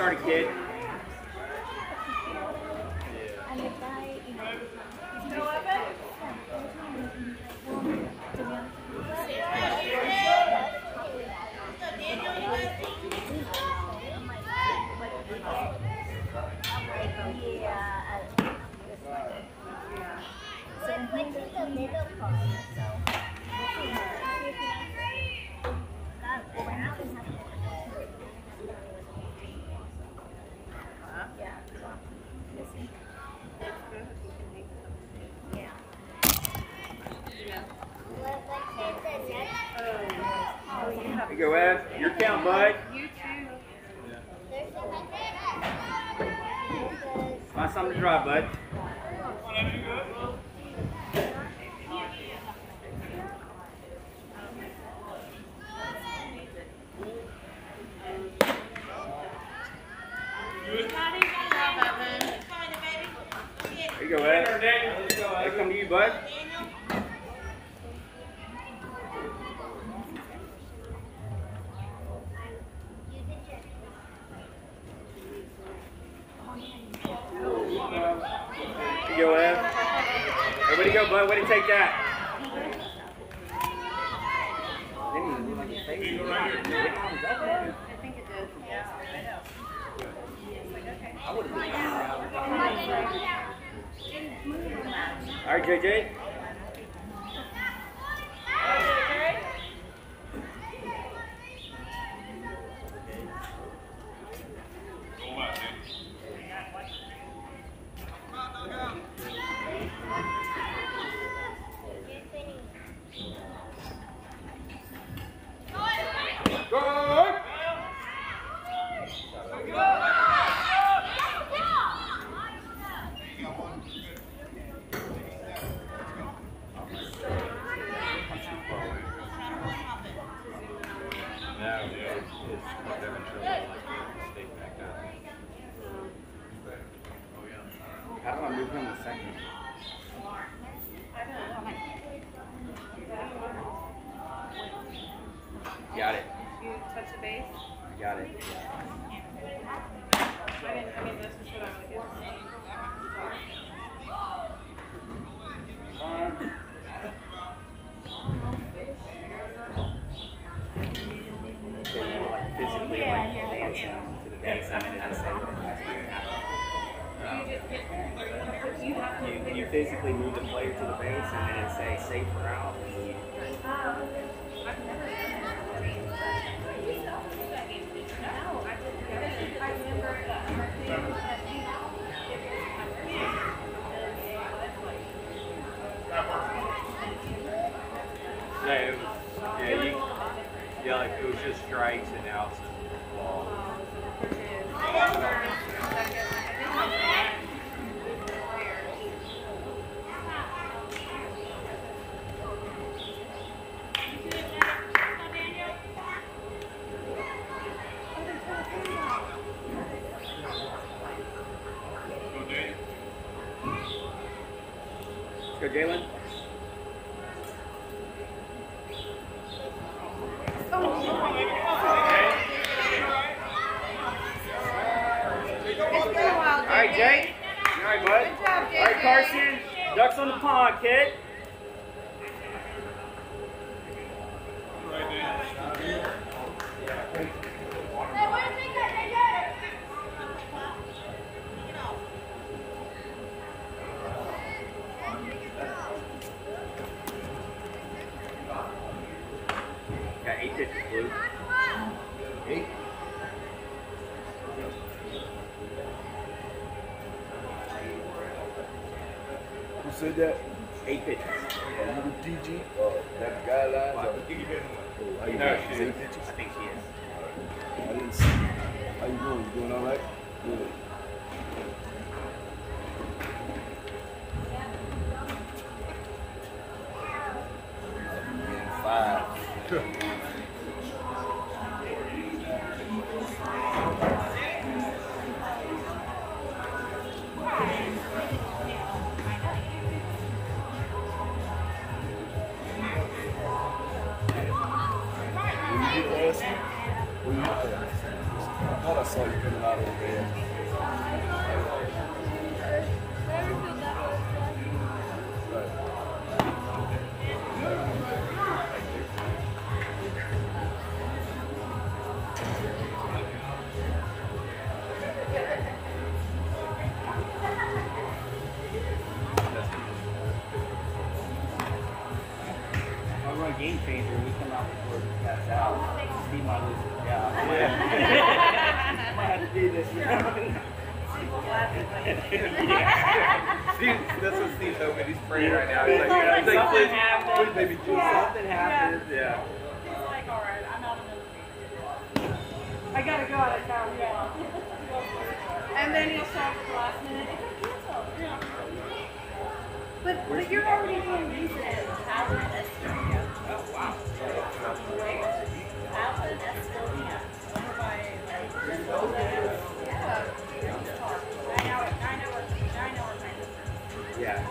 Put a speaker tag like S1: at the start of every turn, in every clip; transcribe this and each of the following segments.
S1: started, kid.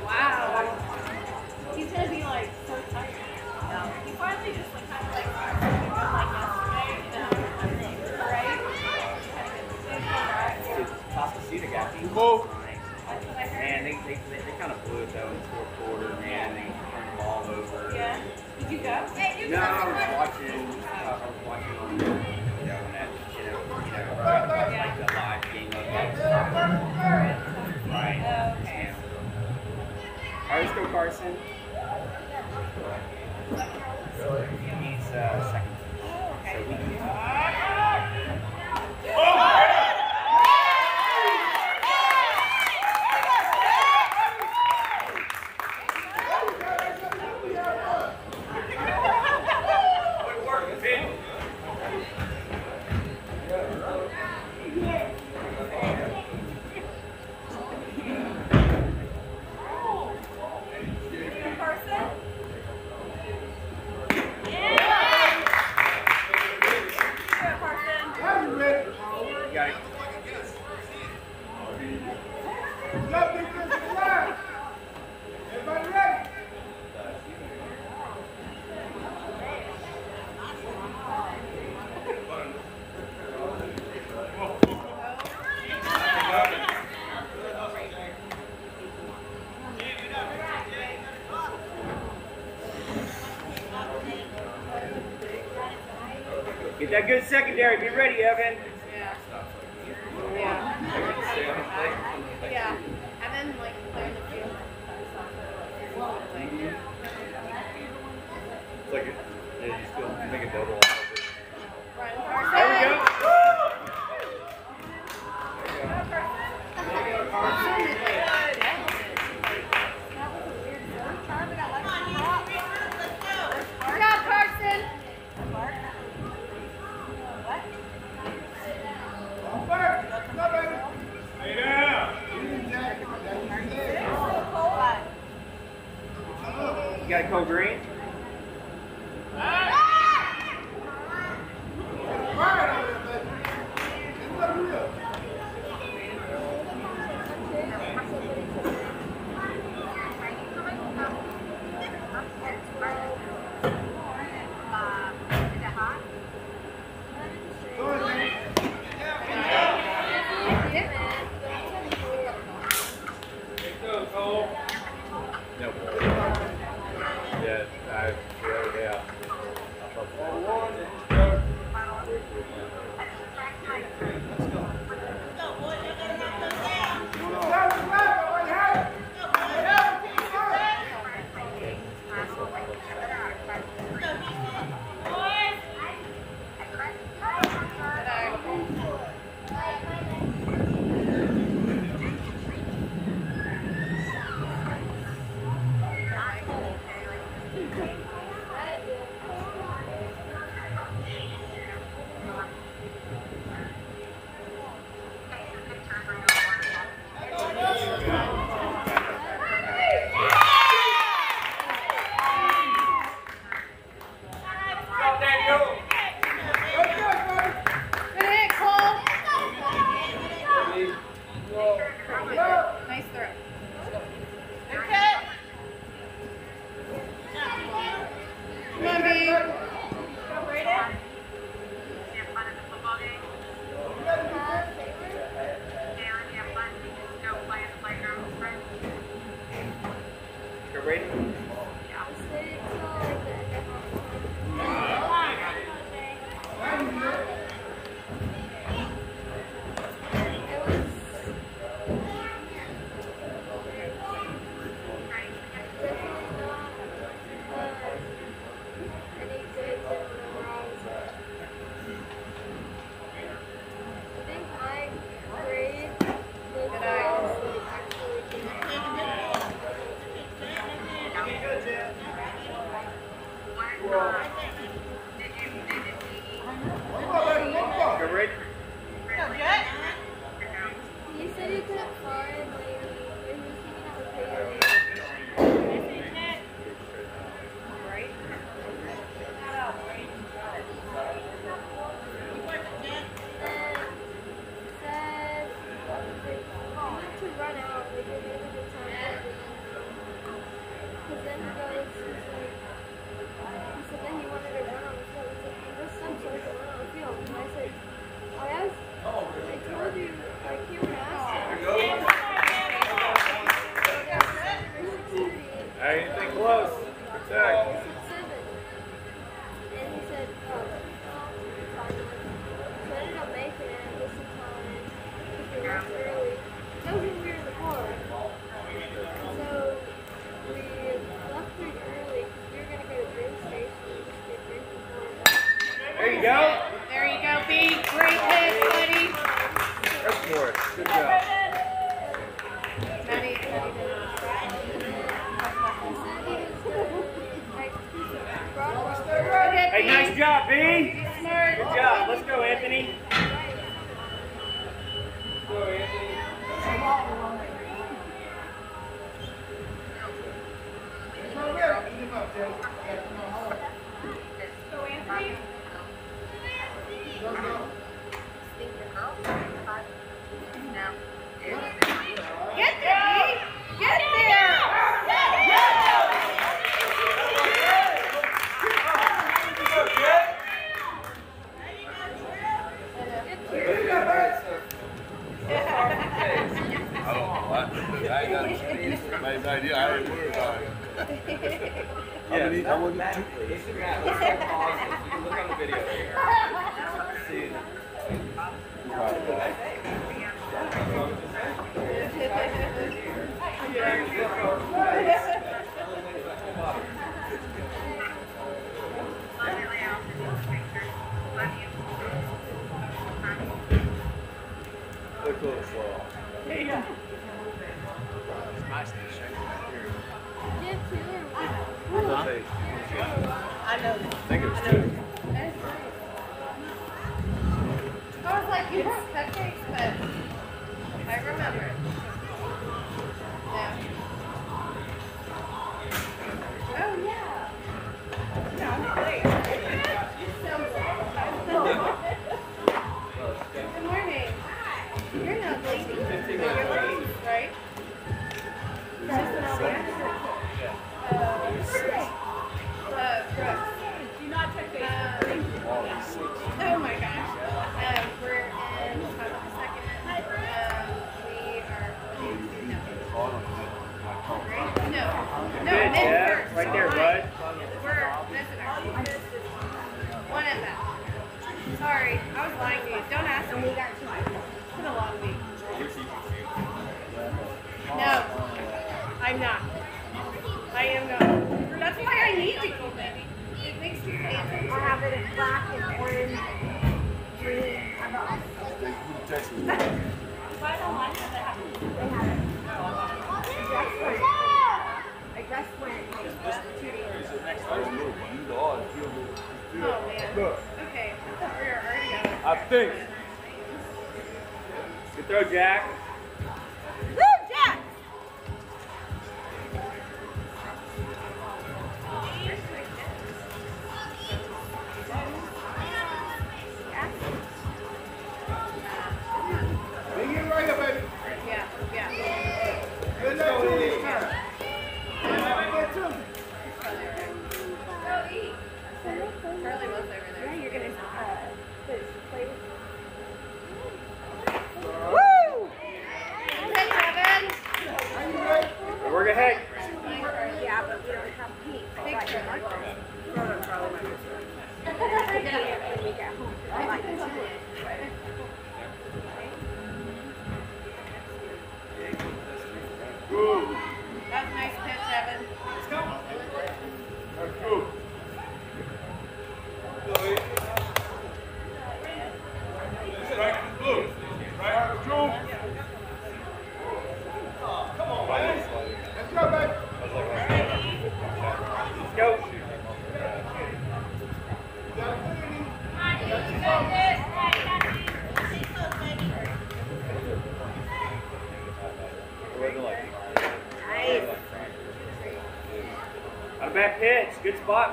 S2: Wow. He's gonna be like so tight. He finally just like kind of like started doing good like yesterday, you know, I think, right? Kind of good. Good, right?
S1: Tascasita got beat.
S3: Move.
S2: That's what I heard.
S1: Man, they, they, they, they kind of blew it though in the fourth quarter. Man, they turned the ball over.
S2: Yeah. Did you go?
S1: No, I was watching. Uh, I was watching on, you know, when that, you know, you know, right, like the live game of it. Right.
S2: Oh, okay.
S1: And, all right, let's go, Carson. He's uh, second. So we secondary. Be ready, Evan.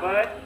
S4: bud.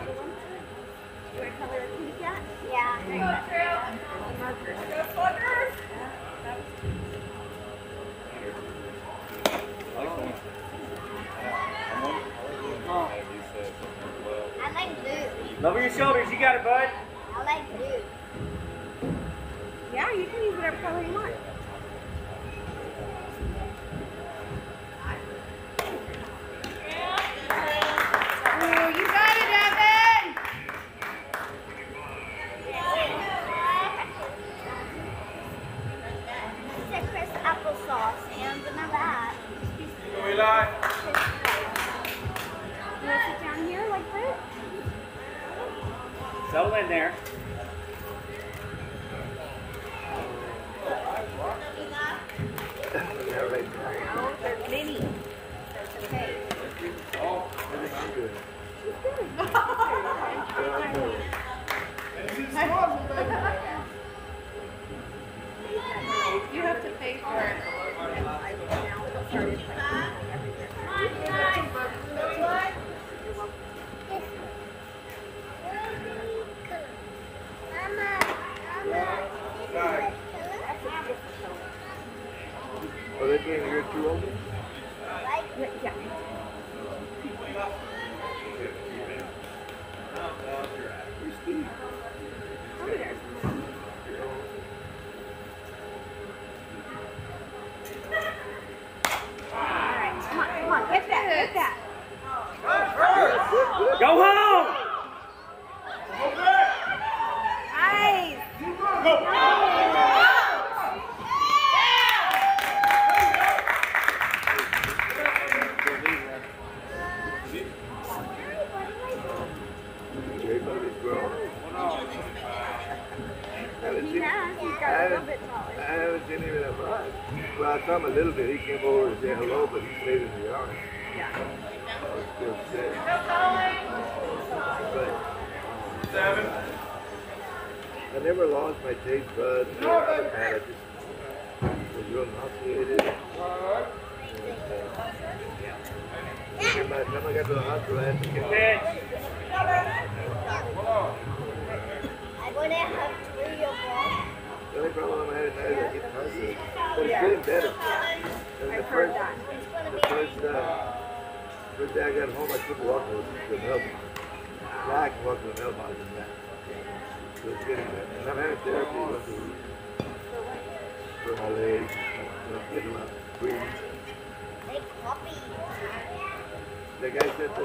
S5: The
S6: guy said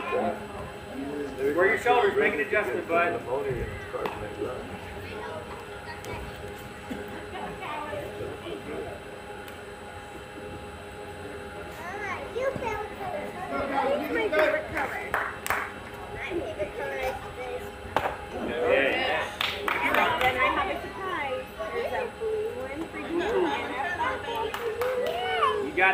S4: your shoulders, make an adjustment, bud.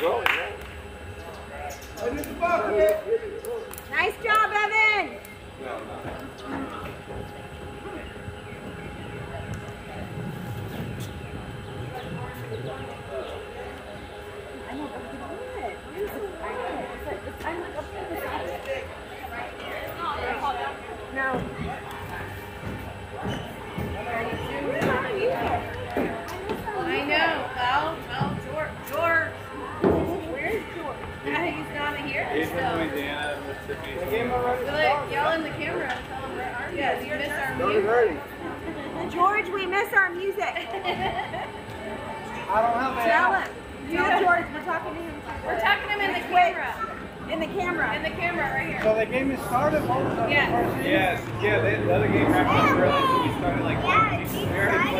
S4: Go,
S7: go. I
S6: don't
S3: have that.
S7: Tell him. Tell George, we're talking to him. We're talking to him in the camera. In the camera. In the camera right here.
S3: So the game is started
S7: both of.
S3: Yes. Yes. Yeah, they, the other game wrapped we started like
S5: yeah.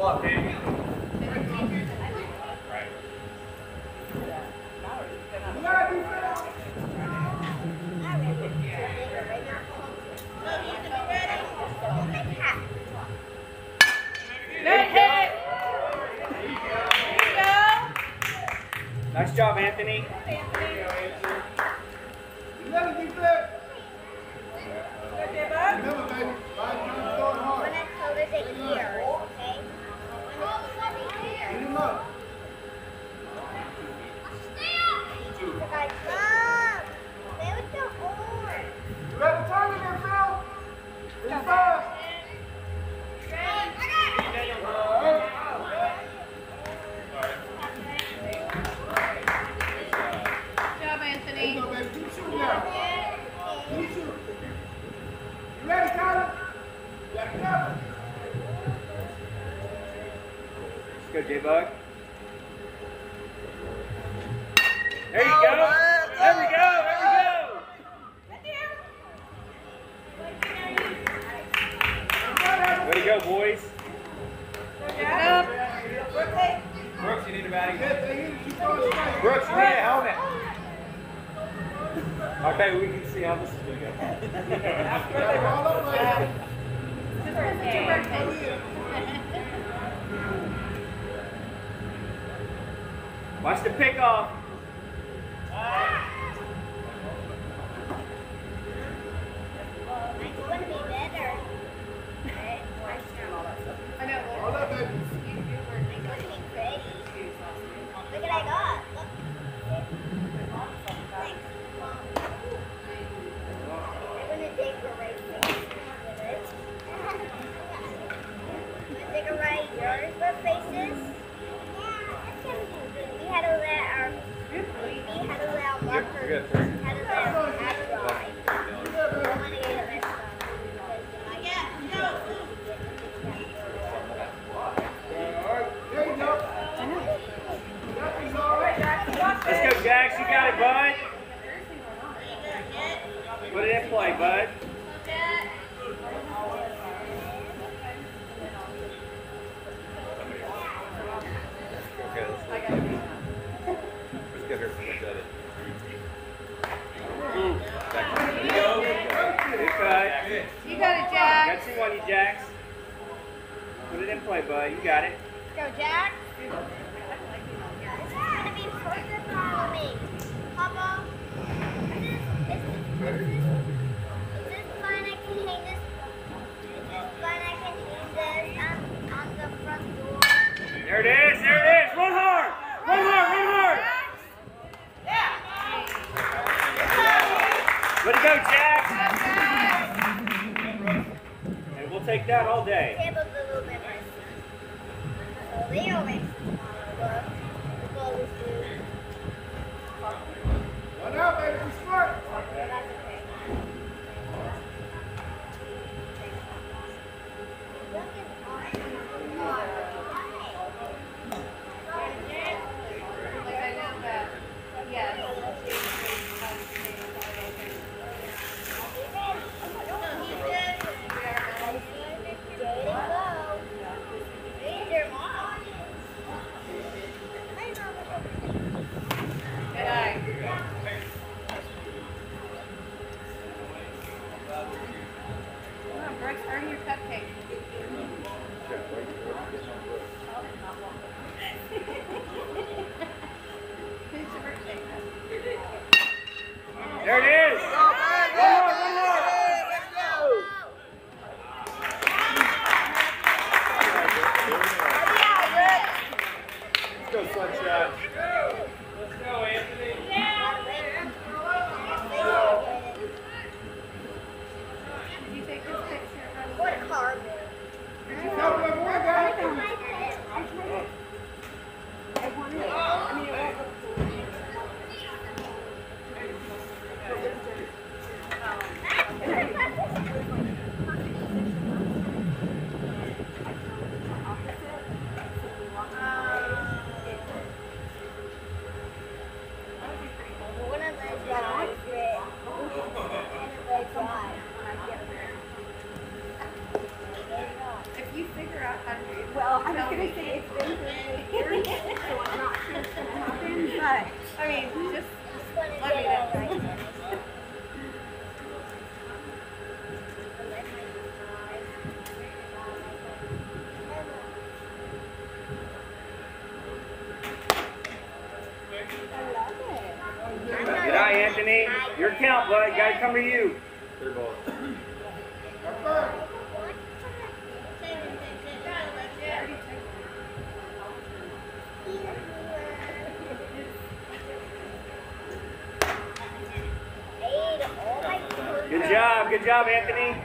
S2: luck, baby.
S4: Nice job, Anthony.
S1: Doug? count, bud. Gotta come to you. Good job, good job, Anthony.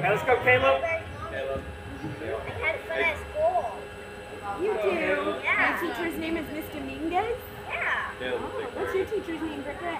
S1: Now let's go, Caleb.
S3: Caleb.
S8: I had fun at school.
S4: You do?
S8: Yeah.
S4: My teacher's name is Miss Dominguez?
S8: Yeah.
S4: Oh, what's your teacher's name, Brickett?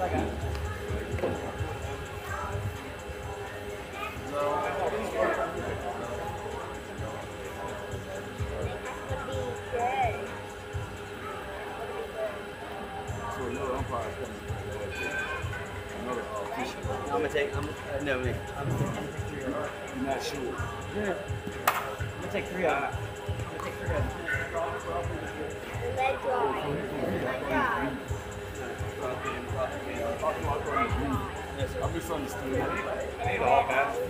S8: I'm
S9: gonna take. I'm uh, no, Nick. I'm gonna take three.
S10: You're not sure.
S9: Yeah. I'm gonna take three.
S8: Out. this
S9: one's three.
S10: I
S8: need
S3: all
S5: that.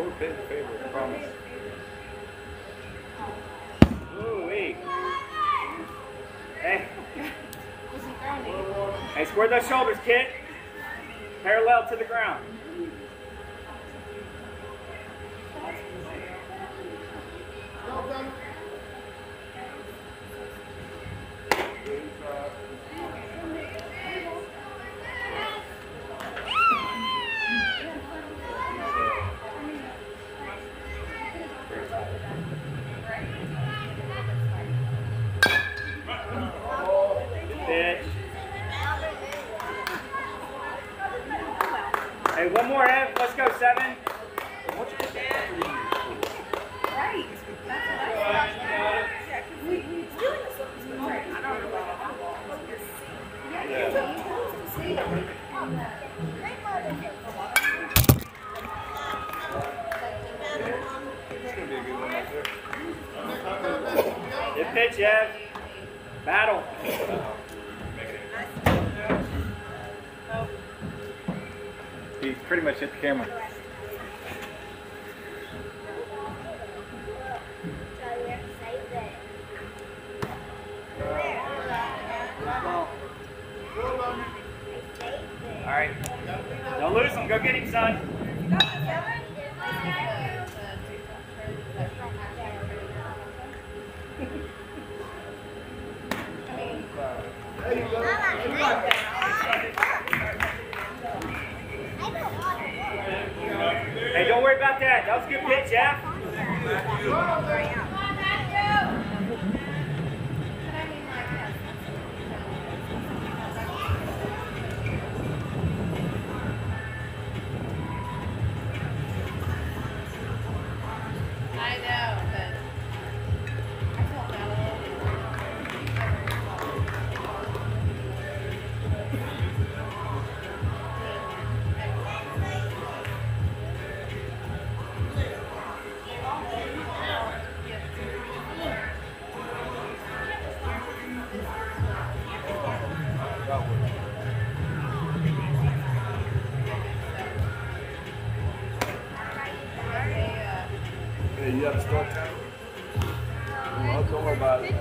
S3: Go
S7: pay the
S3: favor, I promise.
S5: Hey, square those shoulders, kid. Parallel to the ground. Battle.
S3: He pretty much hit the camera.
S5: All right. Don't lose him. Go get him, son. That's a good pitch,
S7: yeah?
S4: Hey, you have to start time? Don't worry about it.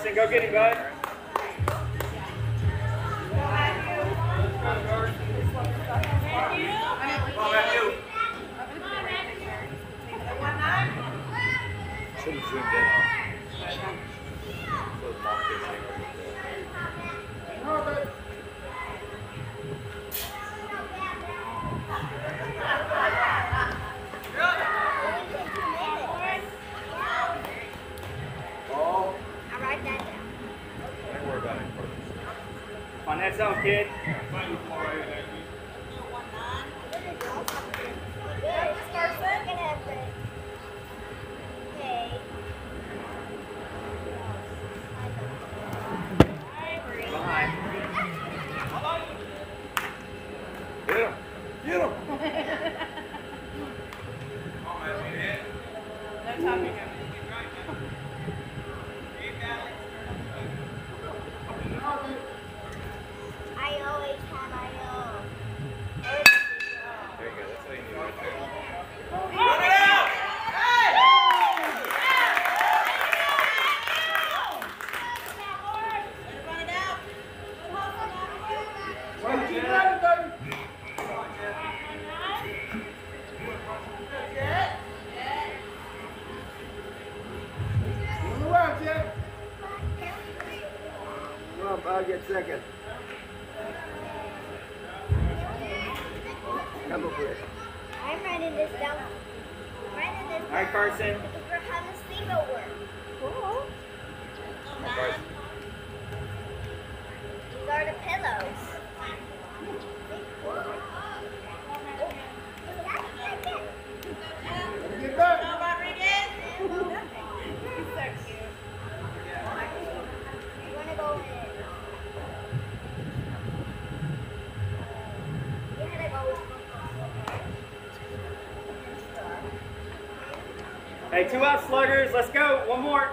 S4: Carson. Go get him, bud. Two out, sluggers. Let's go. One more.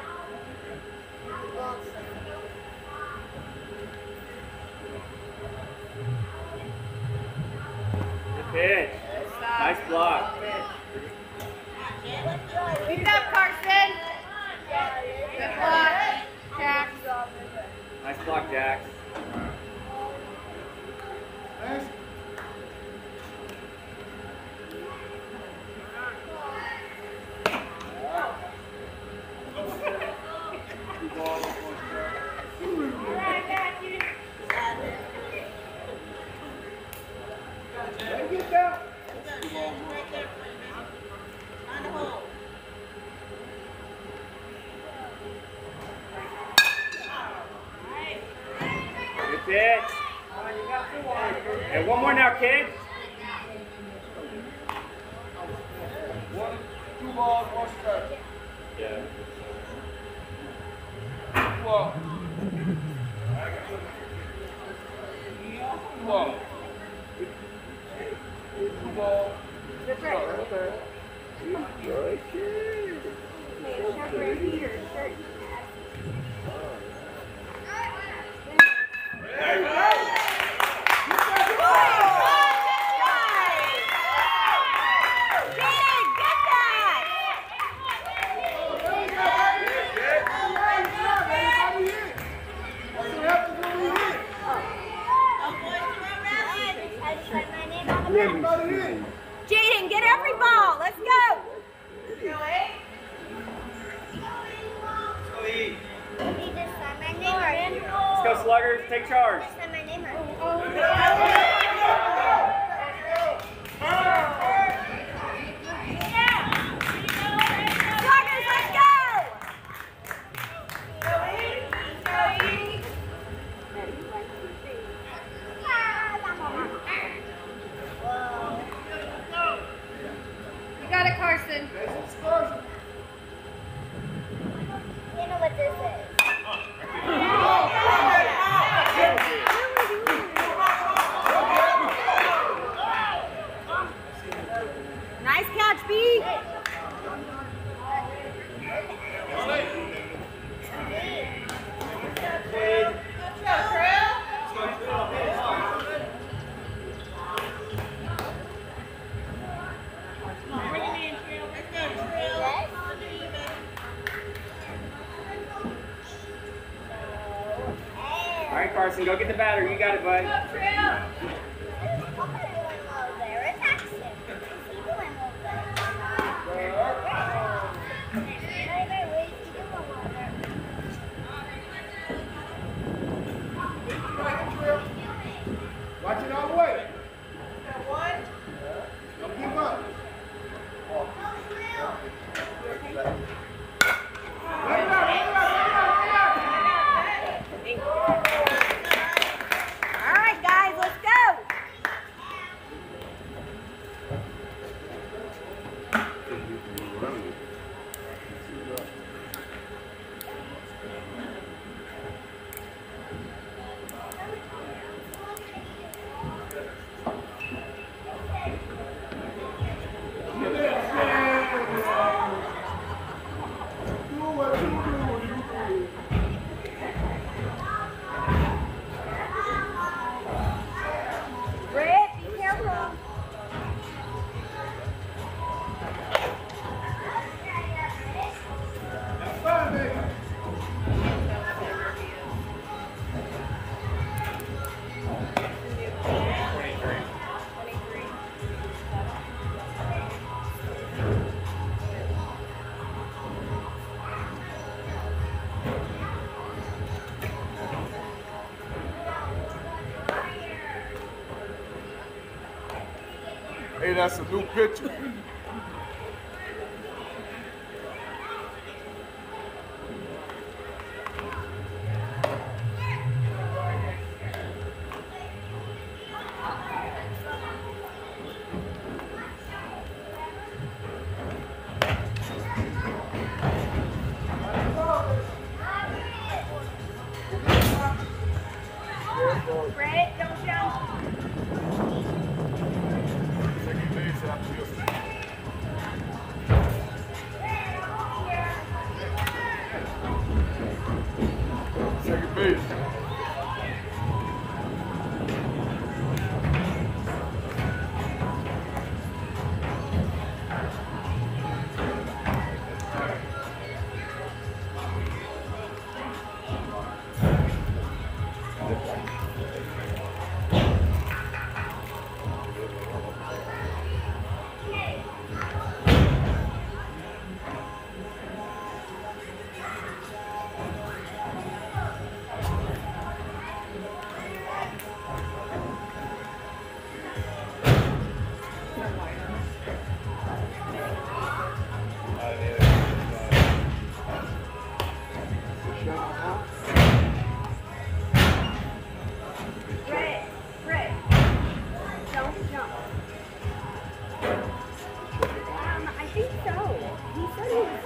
S11: All right, Carson, go
S4: get the batter. You got it, bud.
S7: E um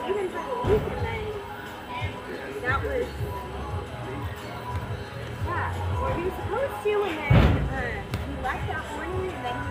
S7: even for the weekend, that was, yeah, we were supposed to, and then uh, we left that morning, and then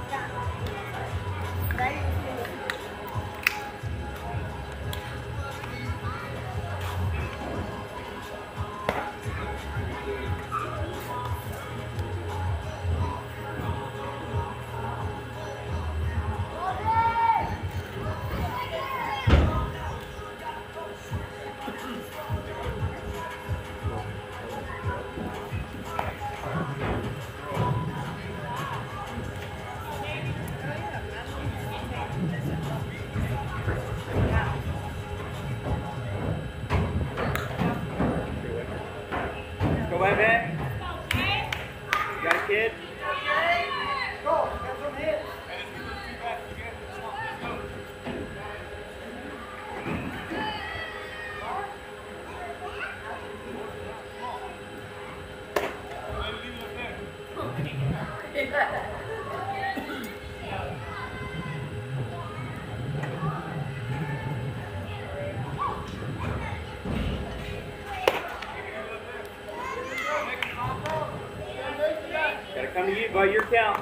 S4: by your count.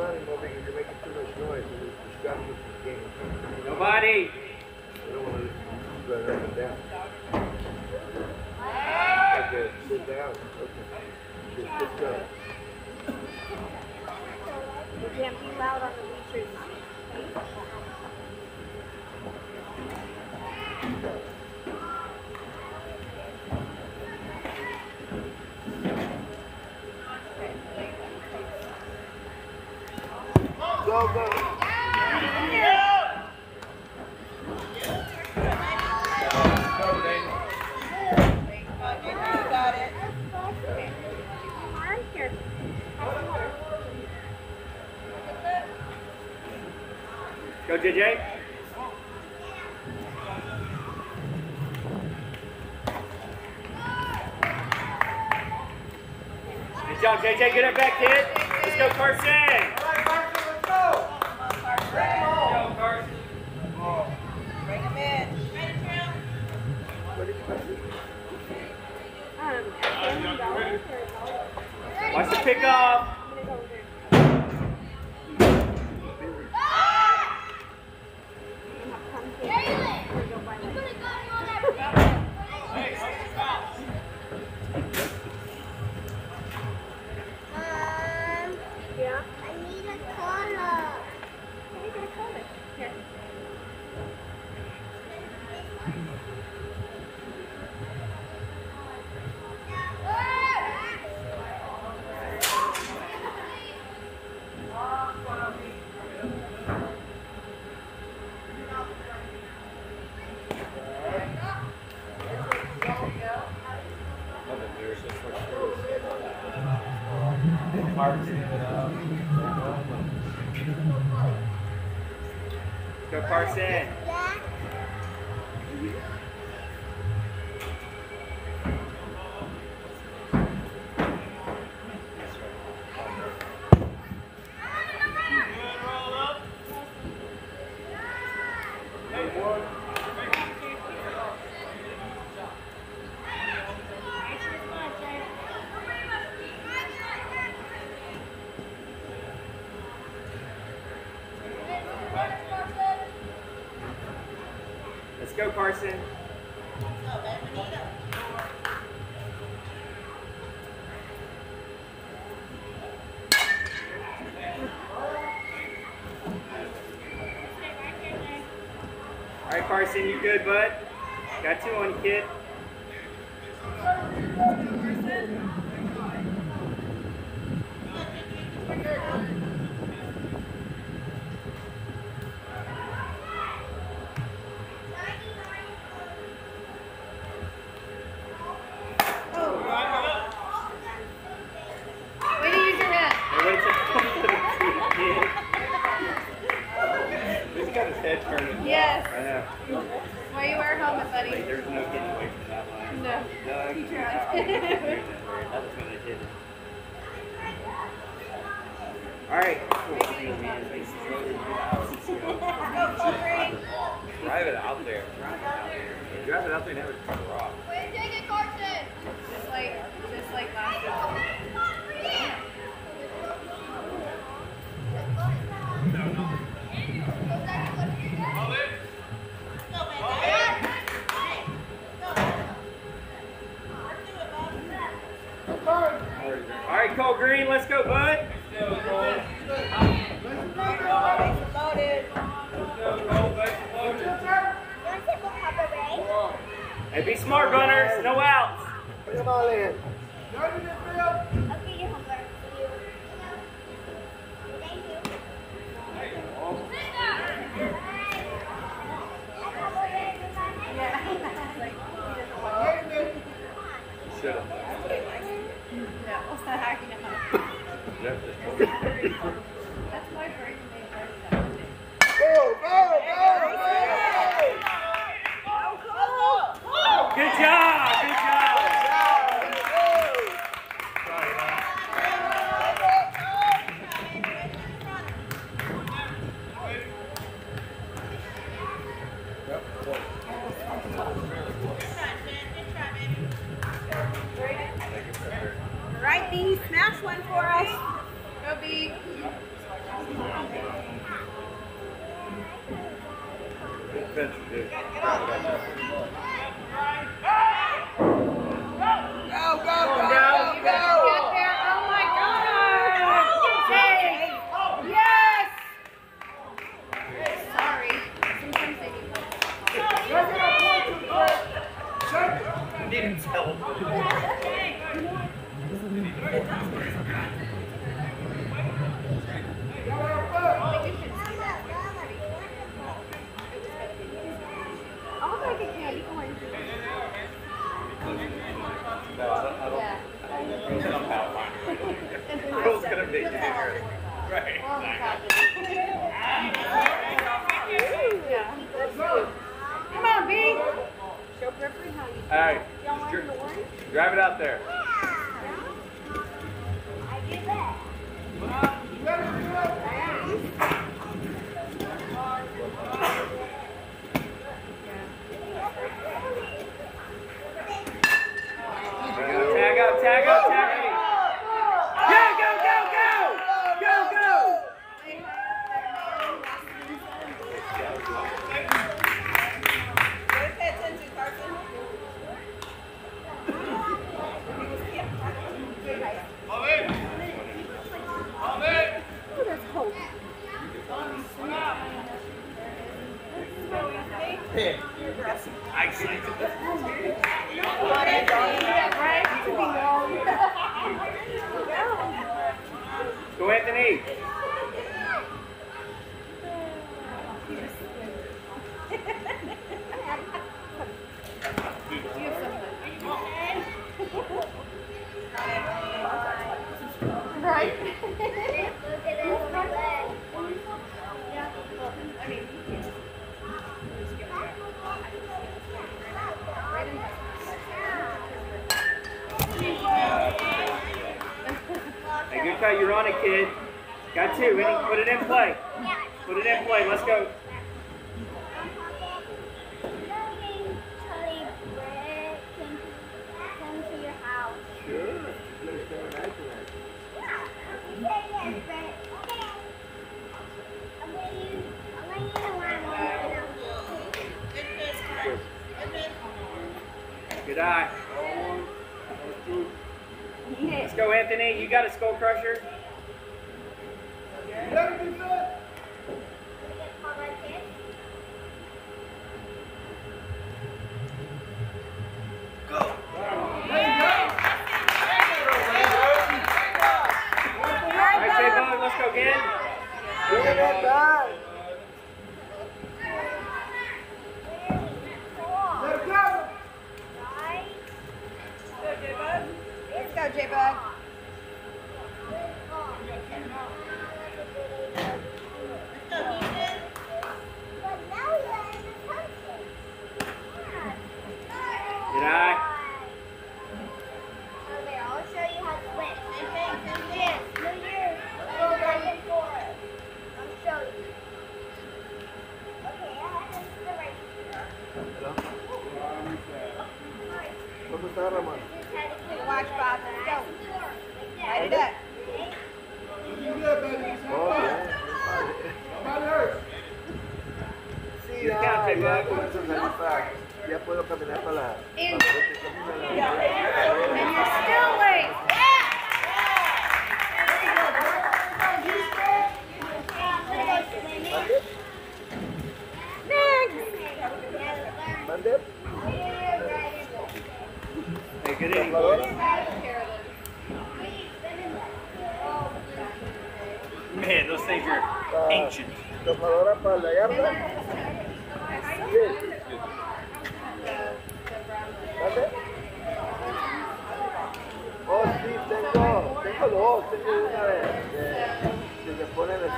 S6: Don't run because you're making too much noise. and You're from the game.
S1: Nobody.
S6: You don't want to run up and down. Okay, sit down. Okay. Just sit down.
S7: You can't be loud on the bleachers, Mom.
S6: Go, go.
S5: Come on, JJ, you got it.
S7: Right here.
S1: Go, JJ. Good job, JJ. Get it back, kid. Let's go, Carson. Go, Carson.
S5: Bring him in.
S7: Um, ten dollars or a dollar?
S1: Watch the pickup.
S7: Go,
S1: Carson. All right, Carson, you good, bud? Got two on kid.
S4: Two. Any- Put it in play.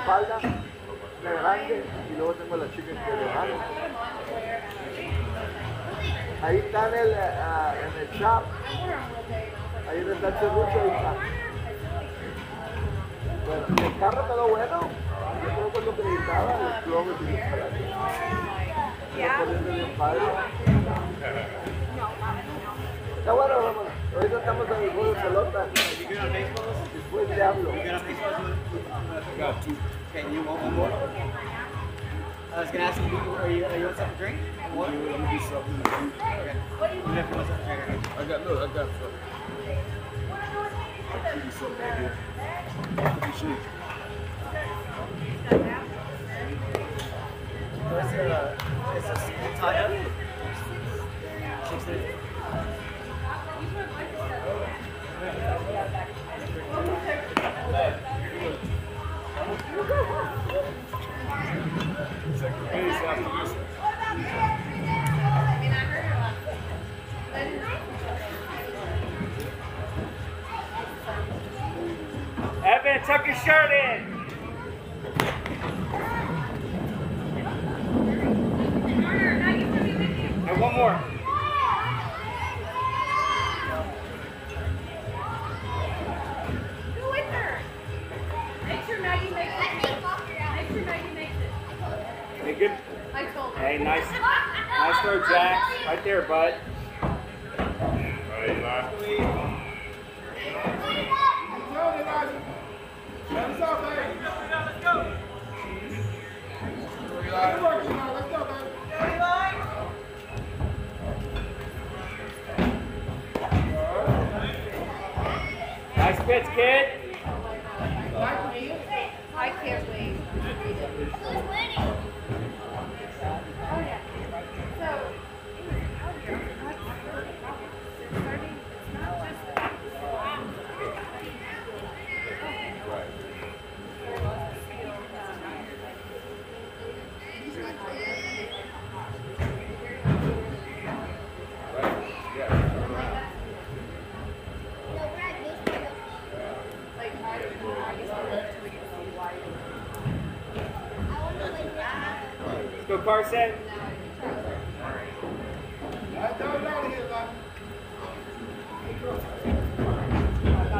S6: Espalda, la grande, y luego tengo la chica que le mano. Ahí está en el, ah, en el shop. Ahí en el Rucho, ahí está. Bueno, el carro quedó bueno. Yo creo que es lo que necesitaba, el plomo y el espalaje. Está bueno, vámonos. Ahorita estamos en el juego de pelota.
S12: You good on baseballs?
S6: Después le hablo.
S12: You good on baseballs? Go. Okay, you want one more? I was gonna ask you, are you, are you want something to drink? What? Let me do something to drink. Okay. Even if you want something to drink.
S8: I got, look, I got some. I'll give you some right here. Appreciate it.
S2: What's the, is this tied up? Six
S1: your shirt in. And one more.
S5: Go with her. Make sure Maggie makes it. Make sure Maggie makes it.
S1: Hey, good.
S5: I told her.
S1: Hey, nice, nice throw, Jack. Right there, bud. Pitch, kid.
S5: I can't wait.
S4: Who's winning?
S5: Oh yeah. So. Starting, it's not just.
S4: No, we're at baseball.
S5: Like Maggie, Maggie's going to get so wide.
S4: I want to play baseball.
S1: Let's Carson.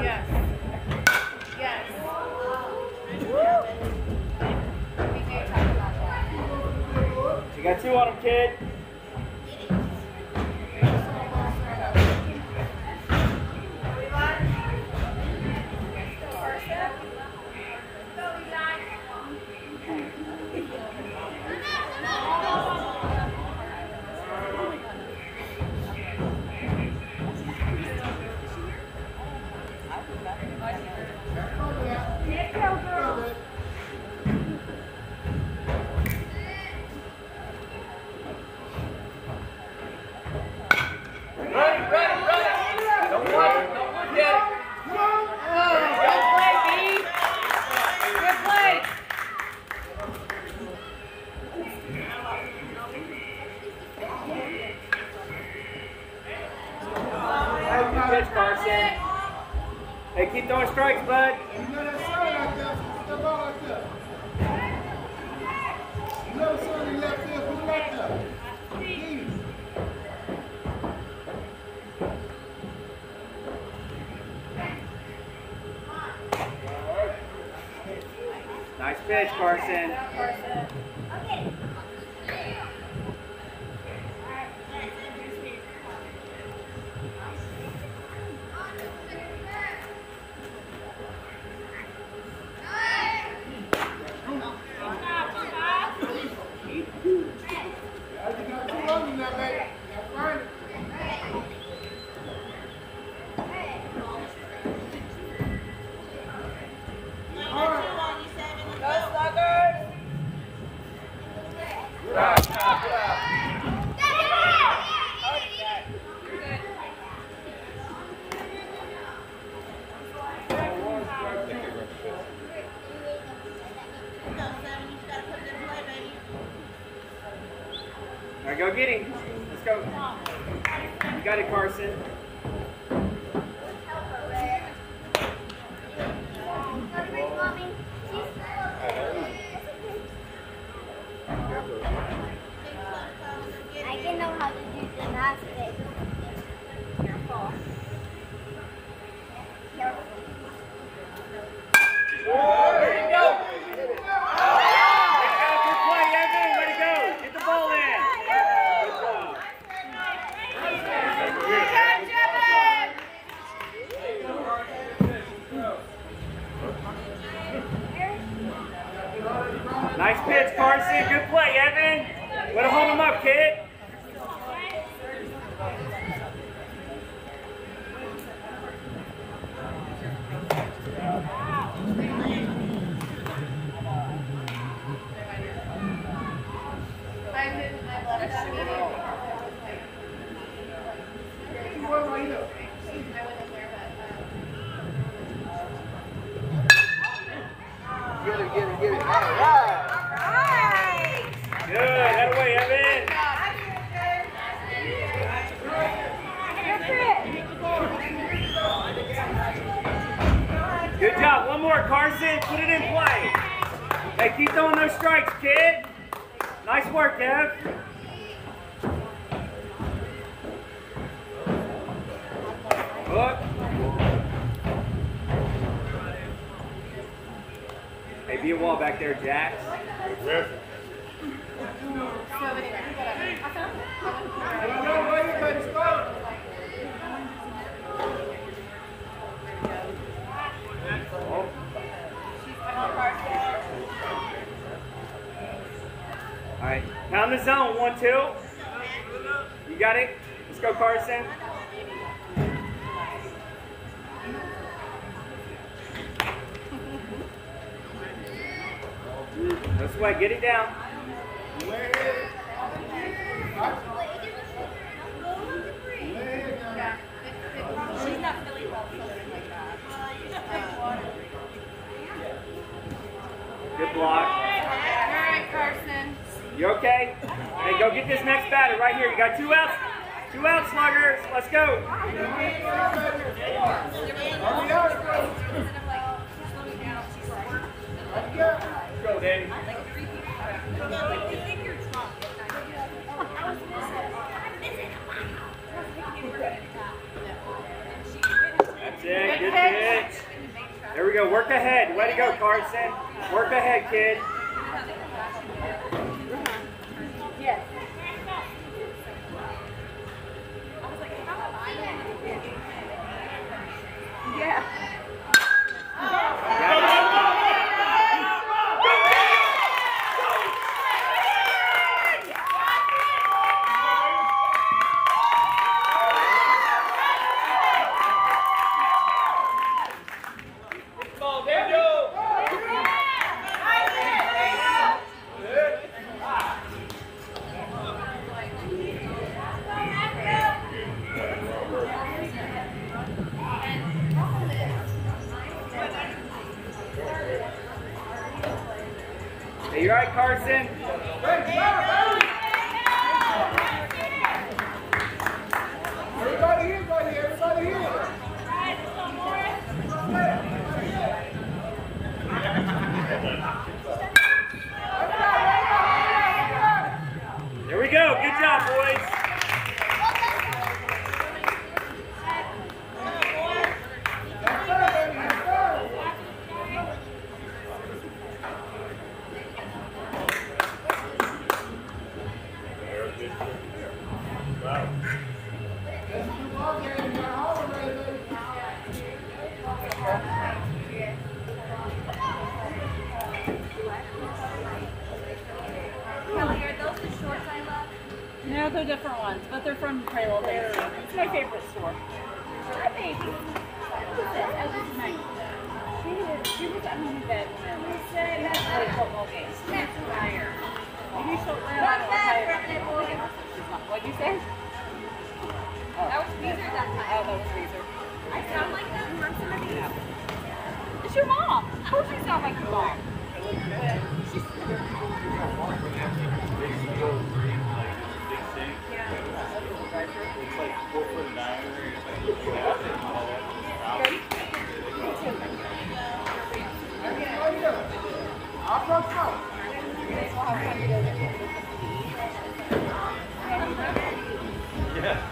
S5: Yes. Yes. We do talk about that.
S1: You got two on him, kid. Hook. Hey, be a wall back there, Jax. All right, pound the zone. One, two. You got it. Let's go, Carson. No sweat. Get it down. You okay? Hey, go get this next batter right here. You got two outs. Two outs, sluggers. Let's go. Go, Danny. There we go. Work ahead. Way to go, Carson. Work ahead, kid.
S2: Yes. Yeah. She's I don't. What'd you say?
S7: That was Weezer that time.
S2: Oh, that was Weezer.
S7: I sound like that some of these.
S2: It's your mom. Sound like your mom. Yeah.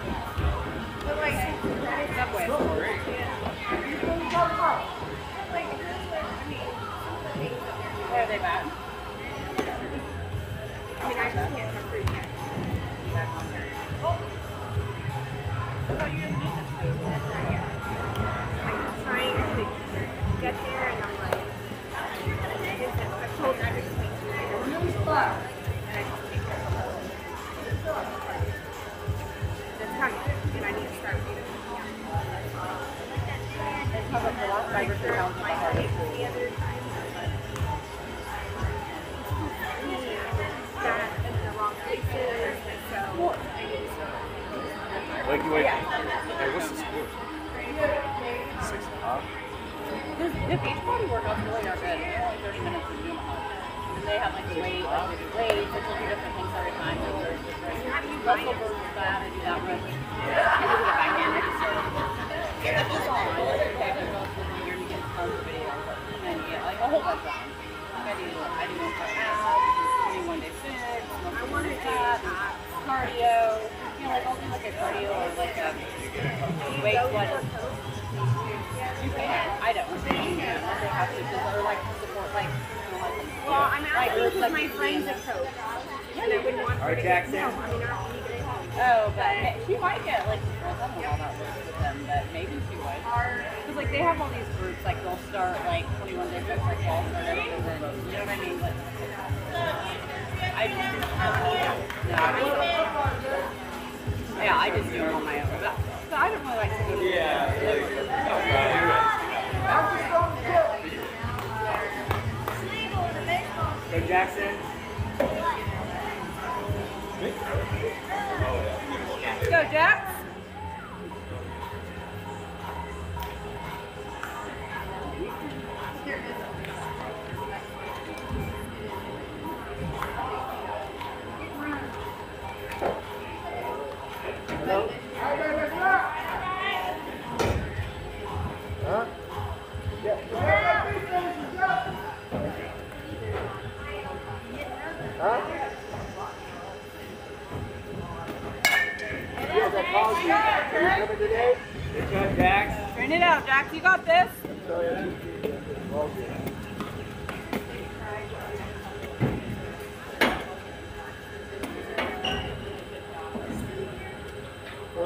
S2: Jax. Turn it out, Jax. You got this.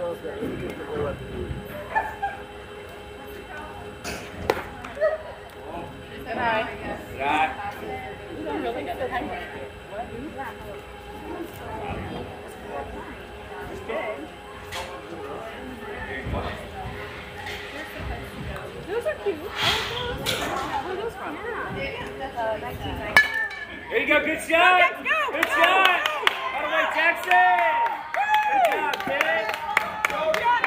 S6: Okay.
S1: There you go. Good shot.
S2: Let's go.
S1: Good
S2: go.
S1: shot. All the way, Jackson. Job,
S2: Good job,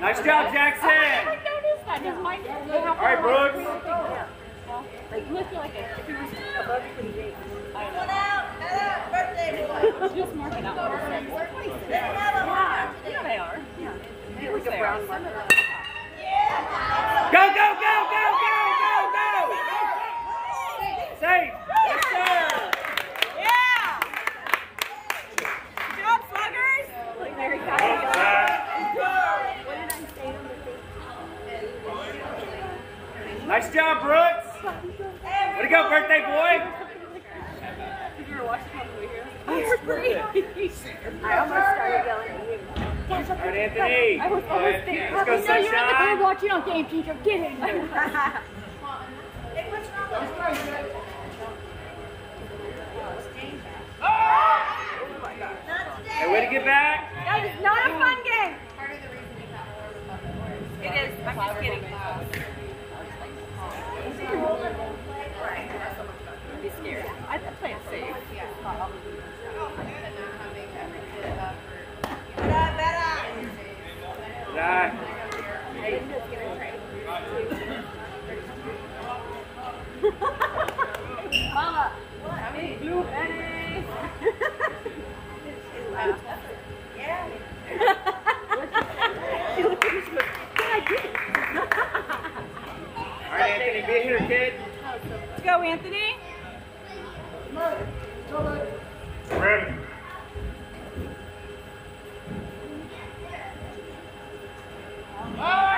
S1: Nice job, Jackson.
S2: I noticed that.
S1: All right, Brooks.
S2: Like, look like a, if he was above you, pretty big. Come on out.
S1: Go, go, go, go, go, go, go!
S2: Yeah! Job, sluggers!
S1: Nice job, Brooks! Way to go, birthday boy!
S2: I was great.
S5: I almost started yelling at you.
S1: All right, Anthony.
S2: I was almost right.
S1: there. Let's
S2: no, you're in the car watching on GameChanger. Get in here.
S1: Hey, way to get back!
S2: That is not a fun game! Part of the reason we have It is. I'm just kidding.
S1: Anthony. Be a hitter, kid.
S2: Let's go, Anthony.
S3: Ready.
S1: All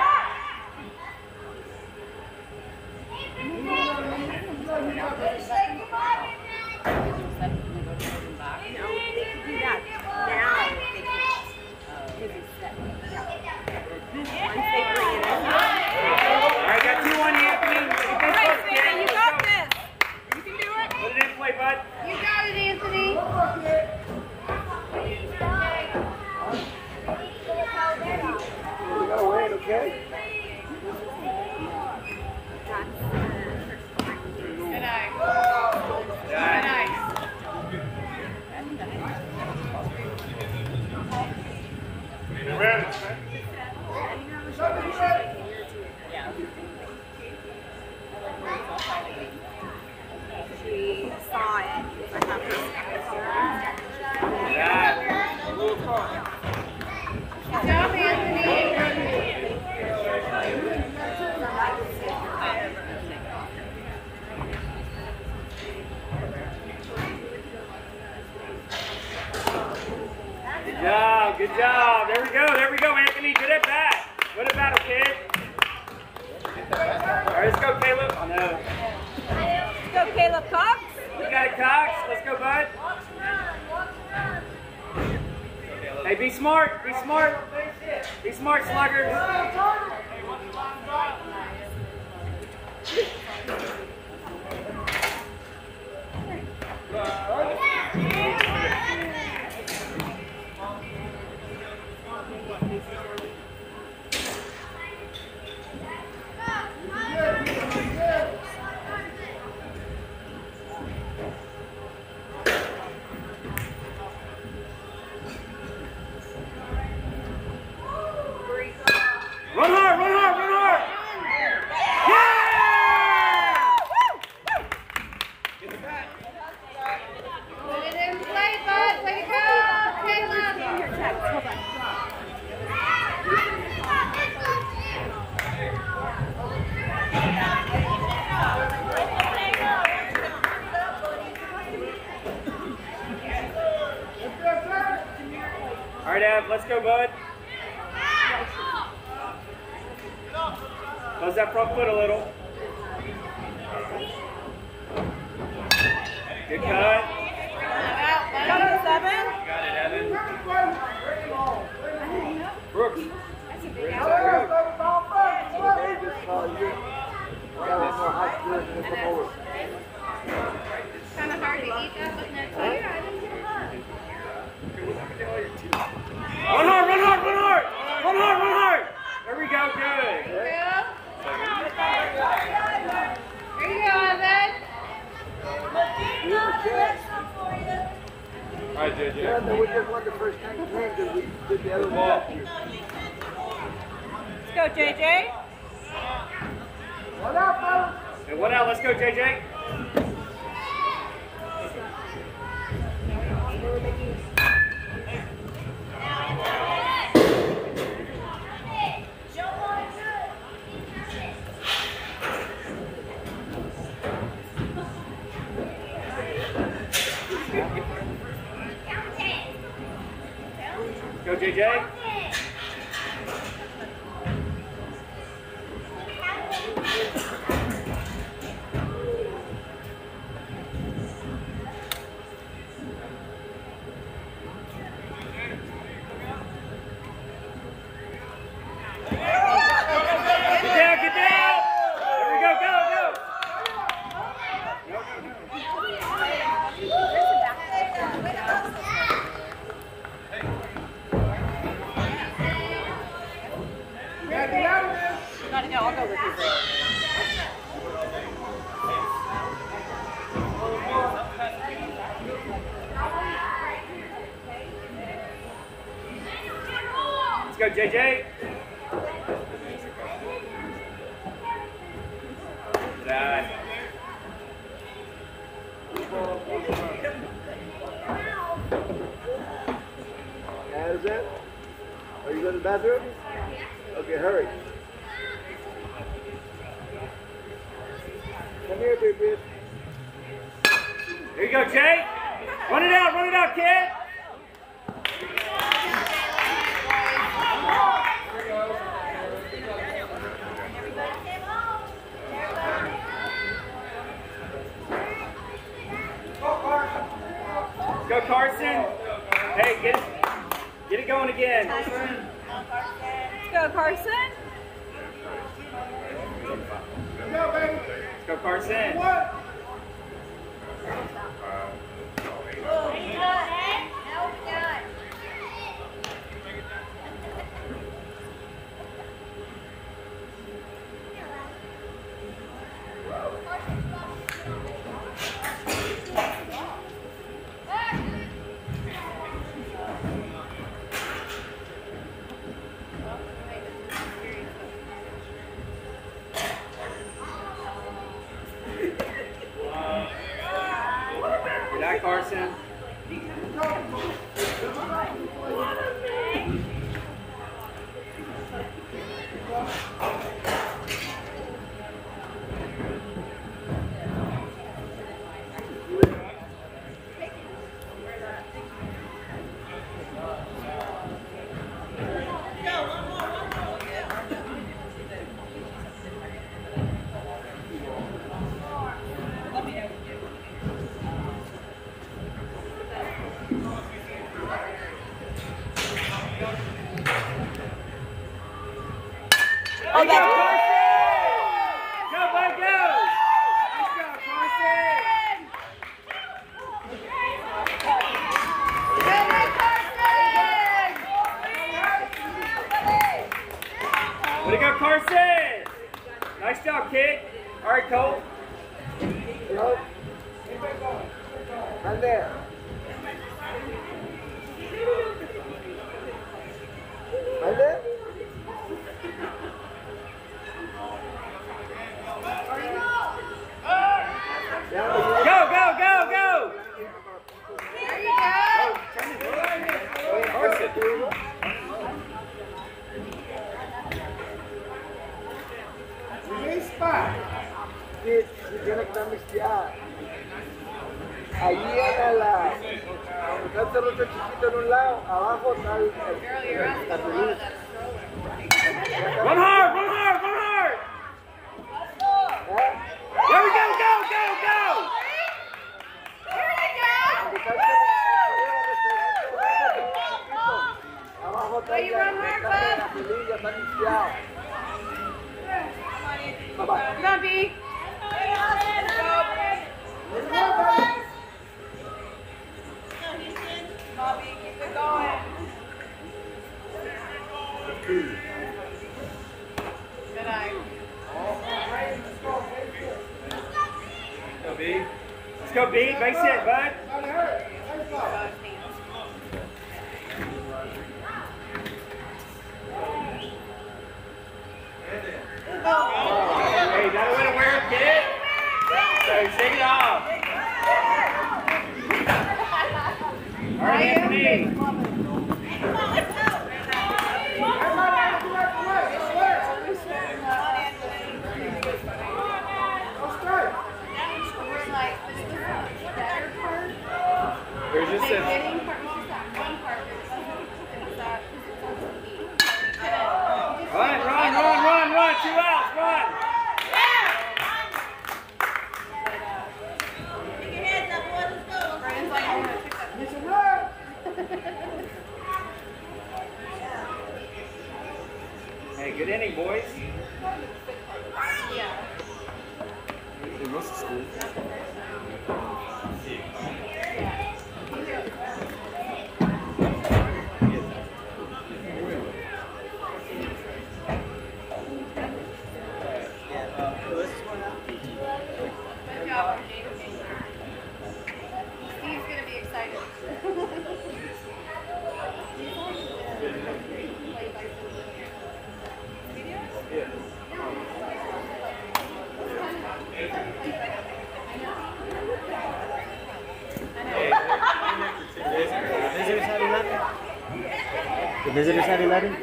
S6: The
S5: visitors have 11?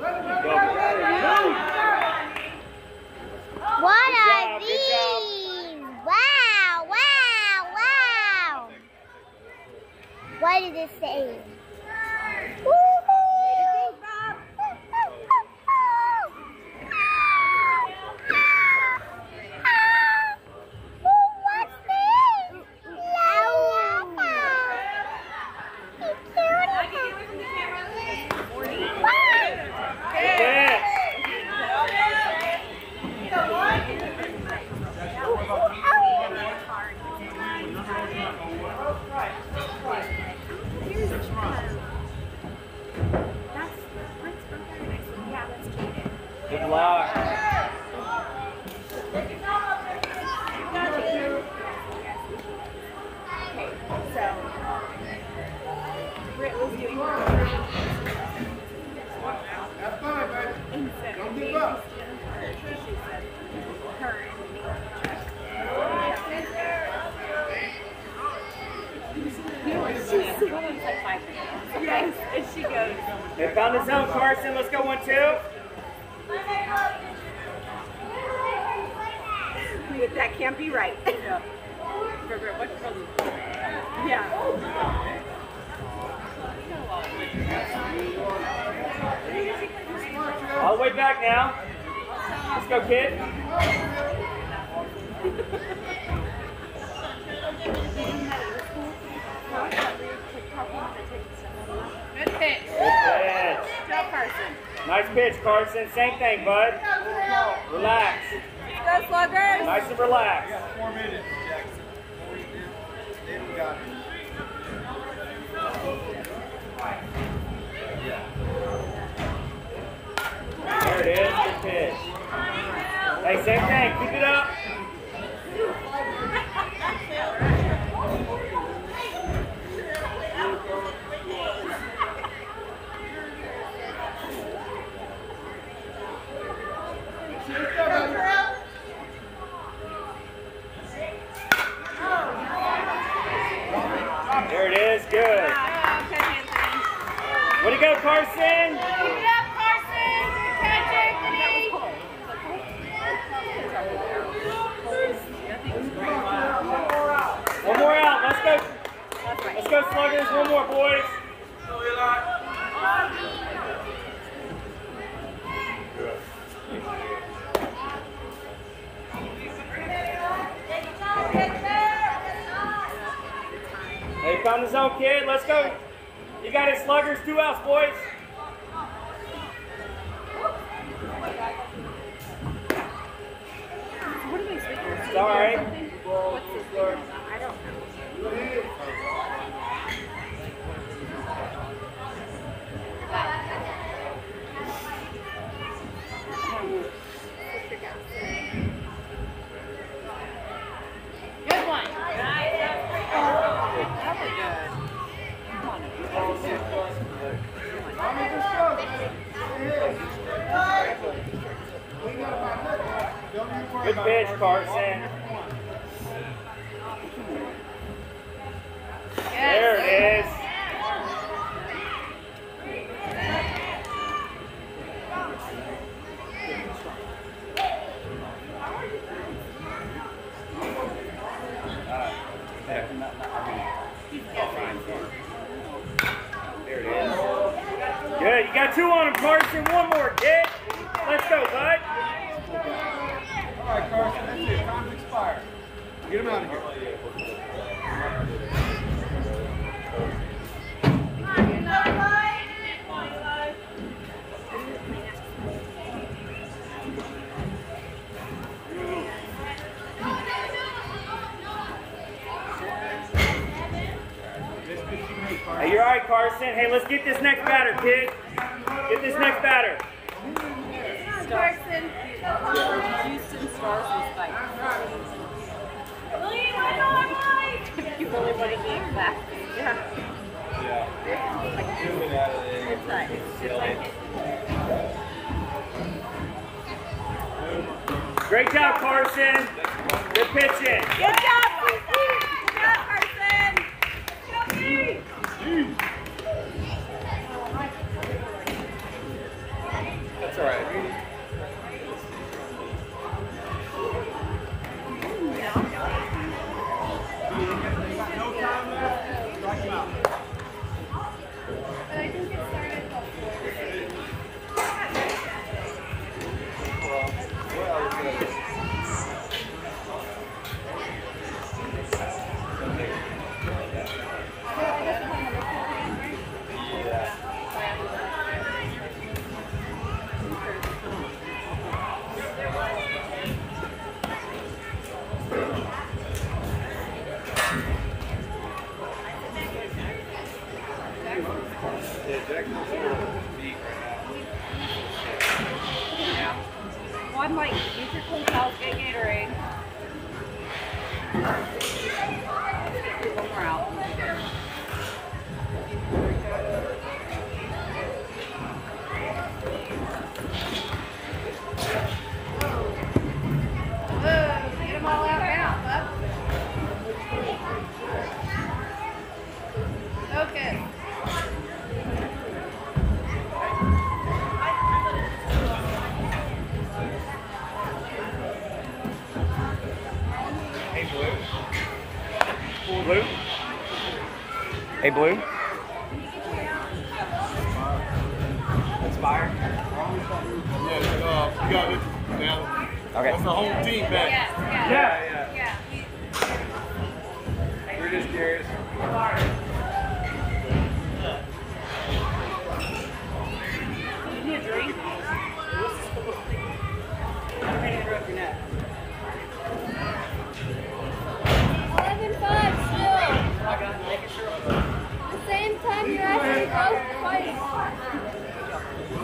S2: What
S7: are these? Wow, wow, wow. What does it say?
S1: same thing, bud.
S5: let's
S2: get
S5: Hey,
S13: Blue.
S5: Blue? Hey, Blue?
S13: That's fire.
S2: Yeah, uh, you got it. now.
S5: Okay.
S2: That's the whole team back.
S8: Yeah,
S5: yeah.
S8: yeah. yeah. yeah.
S13: We're just curious.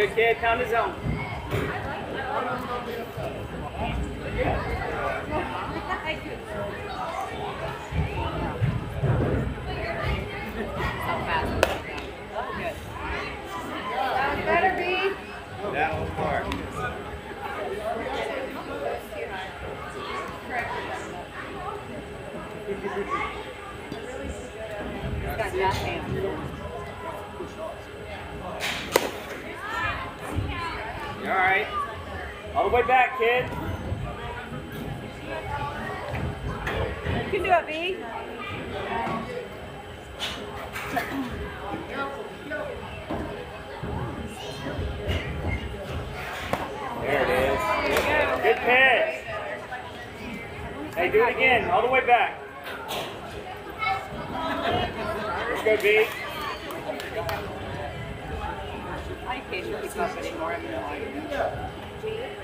S5: Good kid, down the zone.
S1: The way back, kid.
S7: You can do it, B.
S1: There it is. Good pitch. Hey, do it again. All the way back. Let's go, B.
S7: I can't keep up anymore. I'm gonna
S1: Call it.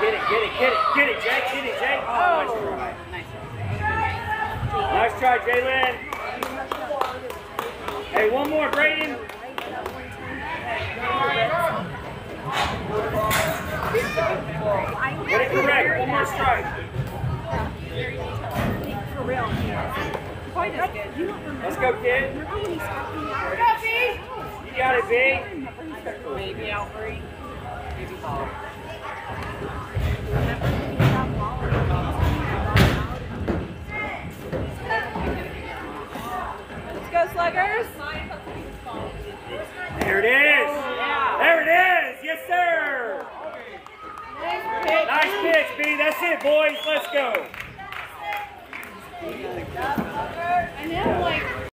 S1: Get it, get it, get it, get it, Jake. Get it, Jake. Oh, oh nice try. Nice try, Jalen. Hey, one more, Braden. Get it correct. One more strike.
S7: For real. Quite as good.
S1: Let's go, kid.
S7: Go, B.
S1: You got it, B.
S7: Maybe Albury. Maybe Ball. Let's go, Sluggers.
S1: There it is. There it is. Yes, sir. Nice pitch, B. That's it, boys. Let's go.
S7: I know.